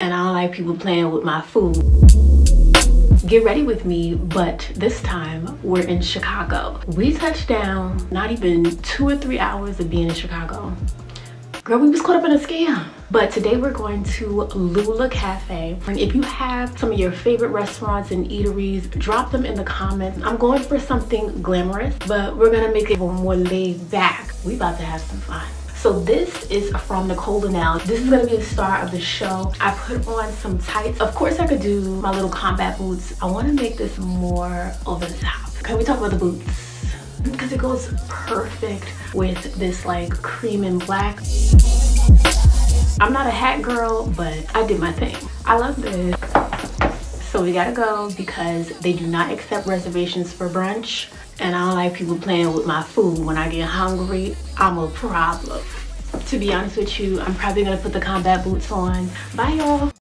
and I don't like people playing with my food. Get ready with me, but this time we're in Chicago. We touched down not even two or three hours of being in Chicago. Girl, we was caught up in a scam. But today we're going to Lula Cafe. And if you have some of your favorite restaurants and eateries, drop them in the comments. I'm going for something glamorous, but we're gonna make it more laid back. We about to have some fun. So this is from Nichole Lynel. This is gonna be the star of the show. I put on some tights. Of course I could do my little combat boots. I wanna make this more over the top. Can we talk about the boots? Because it goes perfect with this like cream and black. I'm not a hat girl, but I did my thing. I love this. So we gotta go because they do not accept reservations for brunch. And I don't like people playing with my food. When I get hungry, I'm a problem. To be honest with you, I'm probably gonna put the combat boots on. Bye y'all.